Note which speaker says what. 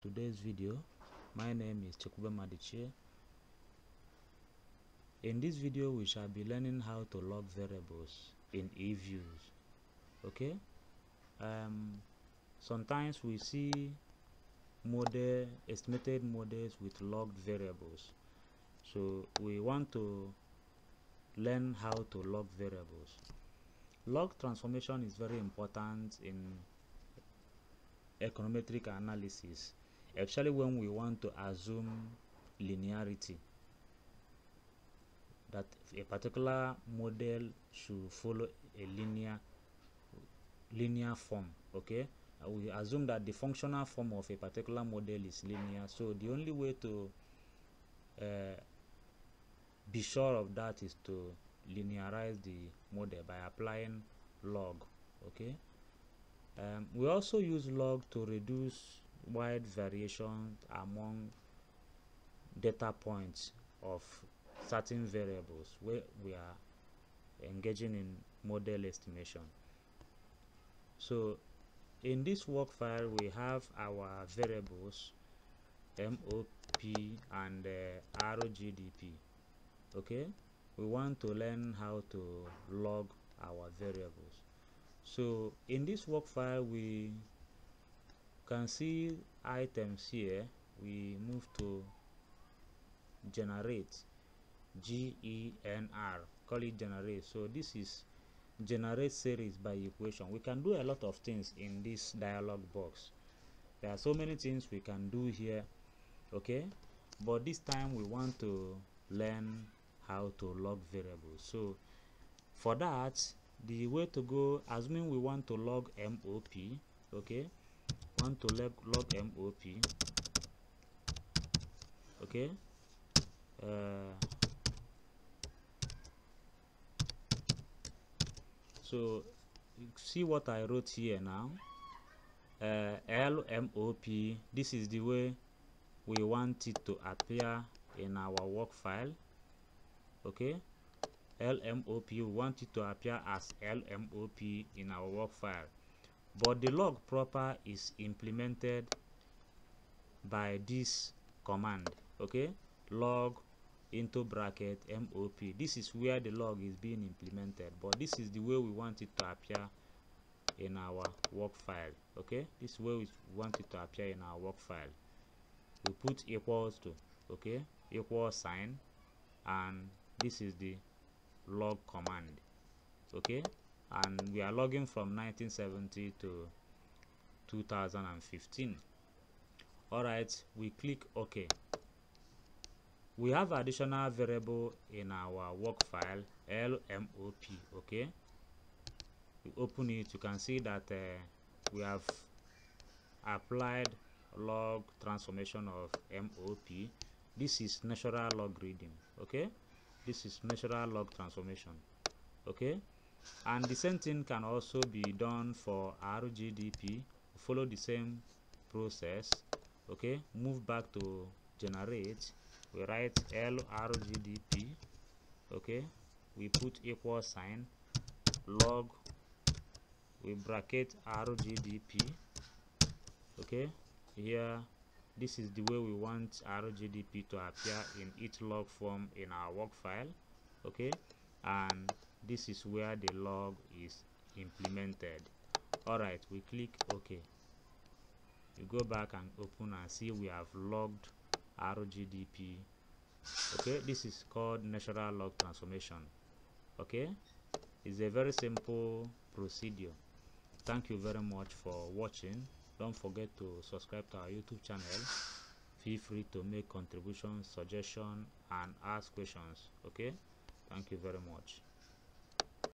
Speaker 1: today's video. My name is Chekube Madichie. In this video we shall be learning how to log variables in eViews. Okay um, sometimes we see model estimated models with logged variables. So we want to learn how to log variables. Log transformation is very important in econometric analysis especially when we want to assume linearity that a particular model should follow a linear linear form okay? We assume that the functional form of a particular model is linear. So the only way to uh, be sure of that is to linearize the model by applying log okay? Um, we also use log to reduce wide variation among data points of certain variables where we are engaging in model estimation. So in this work file we have our variables MOP and uh, RGDP okay we want to learn how to log our variables so in this work file we can see items here. We move to generate. G-E-N-R call it generate. So this is generate series by equation. We can do a lot of things in this dialog box. There are so many things we can do here okay? But this time we want to learn how to log variables. So for that the way to go assuming we want to log MOP okay want to log, log MOP okay? Uh, so see what I wrote here now? Uh, LMOP this is the way we want it to appear in our work file. Okay? LMOP we want it to appear as LMOP in our work file but the log proper is implemented by this command okay? Log into bracket mop this is where the log is being implemented but this is the way we want it to appear in our work file okay? This way we want it to appear in our work file. We put equals to okay? Equal sign and this is the log command okay and we are logging from 1970 to 2015 all right we click ok. We have additional variable in our work file lmop okay we open it you can see that uh, we have applied log transformation of mop this is natural log reading okay this is natural log transformation okay and the same thing can also be done for rgdp follow the same process okay? Move back to generate. We write lrgdp okay? We put equal sign log we bracket rgdp okay? Here this is the way we want rgdp to appear in each log form in our work file okay? And this is where the log is implemented. All right we click ok. You go back and open and see we have logged rgdp okay this is called natural log transformation. Okay it's a very simple procedure. Thank you very much for watching. Don't forget to subscribe to our youtube channel. Feel free to make contributions suggestions and ask questions. Okay thank you very much